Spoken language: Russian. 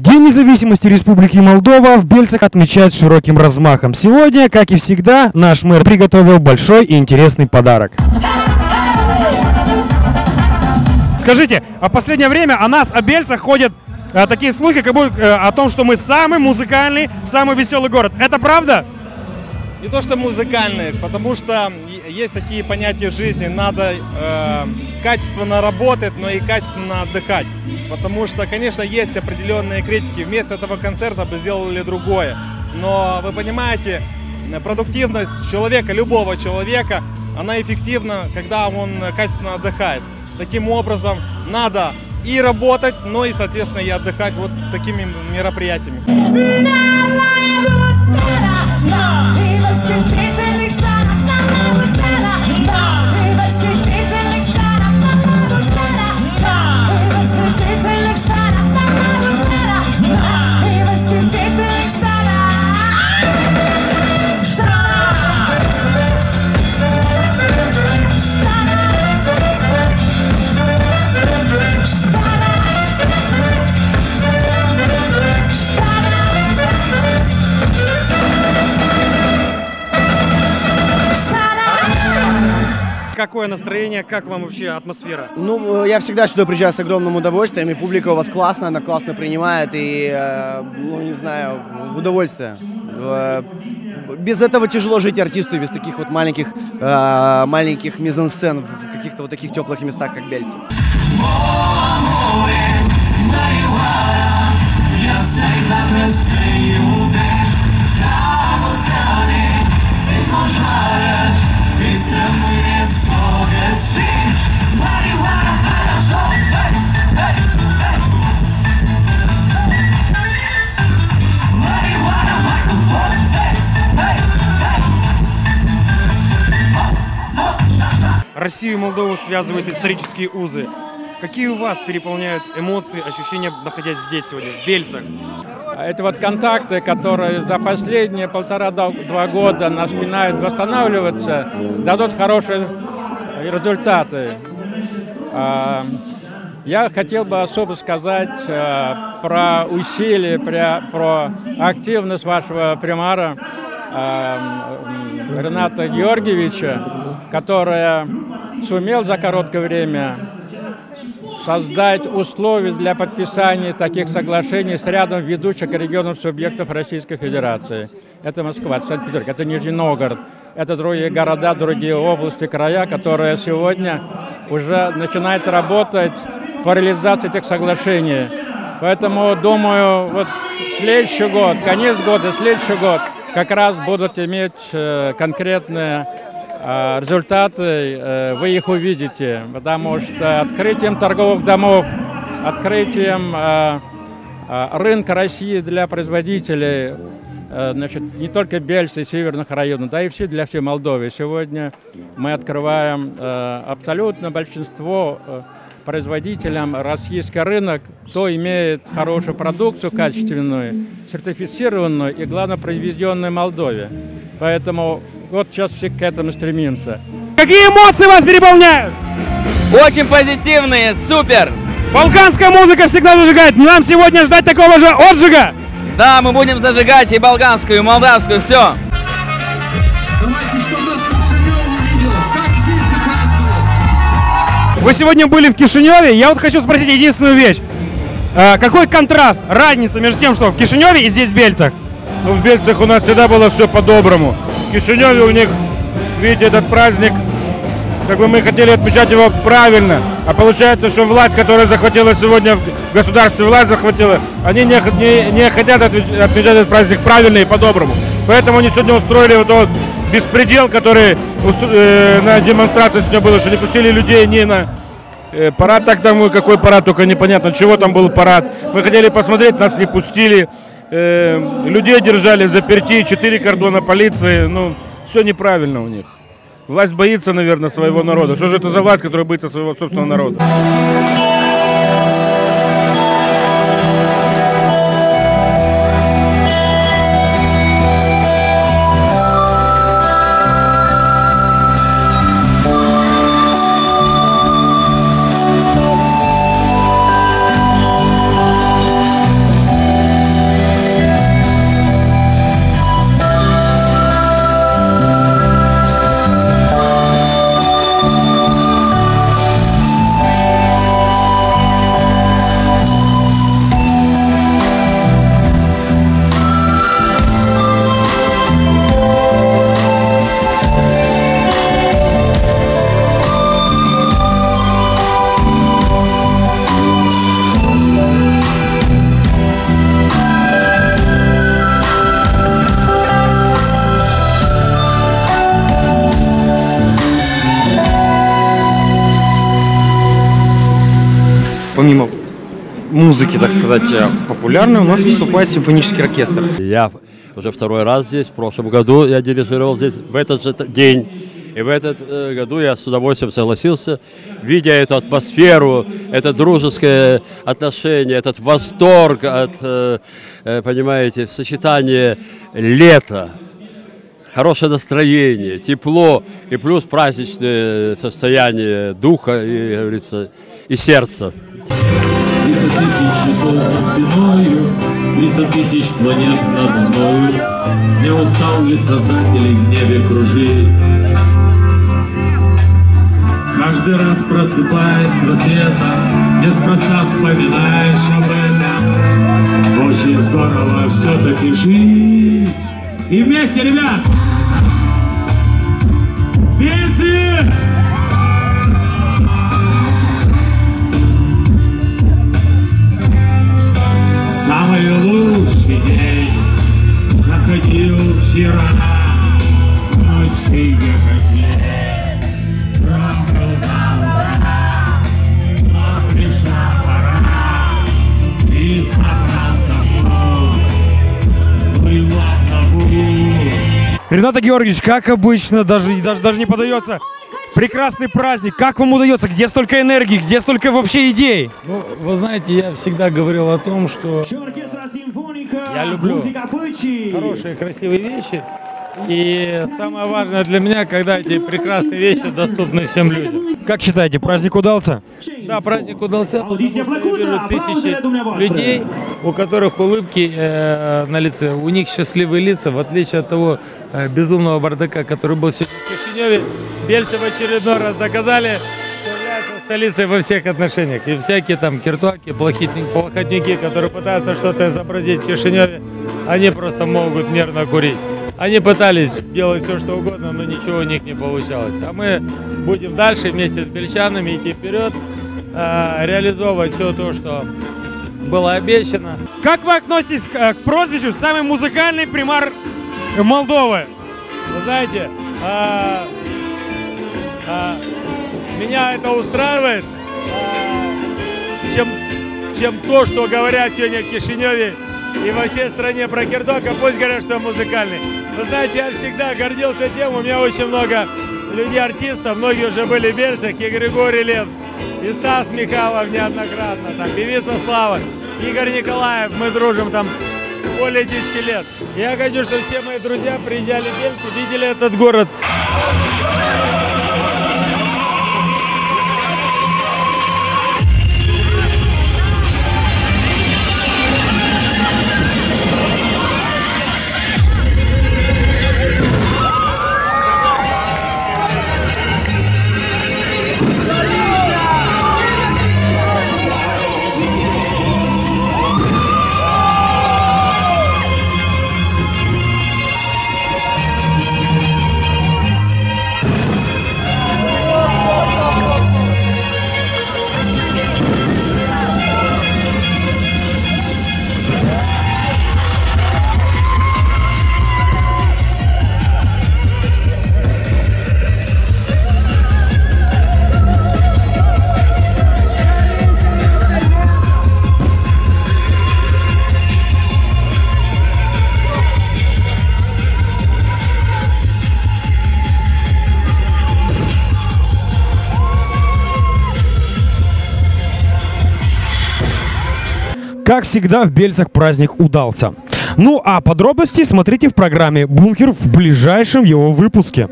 День независимости Республики Молдова в Бельцах отмечают широким размахом. Сегодня, как и всегда, наш мэр приготовил большой и интересный подарок. Скажите, а в последнее время о нас, о Бельцах, ходят э, такие слухи, как будто э, о том, что мы самый музыкальный, самый веселый город. Это правда? Не то что музыкальные, потому что есть такие понятия жизни. Надо э, качественно работать, но и качественно отдыхать. Потому что, конечно, есть определенные критики. Вместо этого концерта бы сделали другое. Но вы понимаете, э, продуктивность человека, любого человека, она эффективна, когда он качественно отдыхает. Таким образом, надо и работать, но и, соответственно, и отдыхать вот такими мероприятиями. Just in Täterlichstein Какое настроение, как вам вообще атмосфера? Ну, э, я всегда сюда приезжаю с огромным удовольствием, и публика у вас классная, она классно принимает, и, э, ну, не знаю, в удовольствие. Э, Без этого тяжело жить артисту, без таких вот маленьких, э, маленьких мизансцен в каких-то вот таких теплых местах, как Бельцы. Россию и Молдову связывают исторические узы. Какие у вас переполняют эмоции, ощущения, находясь здесь сегодня, в Бельцах? Это вот контакты, которые за последние полтора-два года начинают восстанавливаться, дадут хорошие результаты. А, Я хотел бы особо сказать а, про усилия, про, про активность вашего примара а, м, Рената Георгиевича, которая сумел за короткое время создать условия для подписания таких соглашений с рядом ведущих регионов субъектов Российской Федерации. Это Москва, Санкт-Петербург, это Нижний Новгород, это другие города, другие области, края, которые сегодня уже начинают работать по реализации этих соглашений. Поэтому, думаю, вот следующий год, конец года, следующий год как раз будут иметь э, конкретные результаты, э, вы их увидите, потому что открытием торговых домов, открытием э, э, рынка России для производителей, э, значит, не только Бельцы, северных районов, да и все для всей Молдовы. Сегодня мы открываем э, абсолютно большинство э, производителям российский рынок, кто имеет хорошую продукцию качественную, сертифицированную и, главное, произведенную в Молдове. Поэтому вот сейчас все к этому стремимся. Какие эмоции вас переполняют? Очень позитивные, супер! Балканская музыка всегда зажигает. Нам сегодня ждать такого же отжига. Да, мы будем зажигать и болганскую, и молдавскую, все. Вы сегодня были в Кишиневе. Я вот хочу спросить единственную вещь. А, какой контраст, разница между тем, что в Кишиневе и здесь в Бельцах? Ну, в Бельцах у нас всегда было все по-доброму. Кишиневе у них, видите, этот праздник, как бы мы хотели отмечать его правильно. А получается, что власть, которая захватила сегодня в государстве, власть захватила, они не, не- не хотят отмечать этот праздник правильно и по-доброму. Поэтому они сегодня устроили вот этот беспредел, который э, на демонстрации сегодня было, что не пустили людей ни на Э, Парад так там, ой, какой парад, только непонятно, чего там был парад. Мы хотели посмотреть, нас не пустили. Э, людей держали заперти, четыре кордона полиции. Ну, все неправильно у них. Власть боится, наверное, своего народа. Что же это за власть, которая боится своего собственного народа? Помимо музыки, так сказать, э, популярной, у нас выступает симфонический оркестр. Я уже второй раз здесь. В прошлом году я дирижировал здесь в этот же день. И в этот э, году я с удовольствием согласился, видя эту атмосферу, это дружеское отношение, этот восторг от, э, понимаете, сочетание лета, хорошее настроение, тепло и плюс праздничное состояние духа и, говорится, и сердца. 300 тысяч часов за спиною, 300 тысяч планет над мною. Не устал ли создателей в небе кружить? Каждый раз просыпаясь с рассветом, неспроста вспоминаешь об этом. Очень здорово все-таки жить. И вместе, ребят! Бельцы! Заходил вчера. Ночь синяя Трогал до утра. Но пришла пора. И собрался путь. Было на путь. Рената Георгиевич, как обычно, даже, даже, даже не подается. Прекрасный праздник. Как вам удается? Где столько энергии? Где столько вообще идей? Ну, вы знаете, я всегда говорил о том, что я люблю хорошие, красивые вещи. И самое важное для меня, когда эти прекрасные вещи доступны всем людям. Как считаете, праздник удался? Да, праздник удался, потому что я вижу тысячи людей, у которых улыбки э, на лице, у них счастливые лица, в отличие от того э, безумного бардака, который был сегодня в Кишиневе. Бельцы в очередной раз доказали, столицей во всех отношениях. И всякие там киртуаки, плохотники, которые пытаются что-то изобразить в Кишиневе, они просто могут нервно курить. Они пытались делать все, что угодно, но ничего у них не получалось. А мы будем дальше вместе с бельчанами идти вперед, э, реализовывать все то, что было обещано. Как вы относитесь к, к прозвищу «Самый музыкальный примар Молдовы»? Вы знаете, а, а, меня это устраивает, чем, чем то, что говорят сегодня в Кишиневе и во всей стране про Кирдока, пусть говорят, что я музыкальный. Вы знаете, я всегда гордился тем, у меня очень много людей-артистов, многие уже были в Бельцах, и Григорий Лев, и Стас Михайлов неоднократно, там, певица Слава, Игорь Николаев, мы дружим там более 10 лет. Я хочу, чтобы все мои друзья приезжали в Бельцы, видели этот город. Как всегда, в Бельцах праздник удался. Ну а подробности смотрите в программе «Бункер» в ближайшем его выпуске.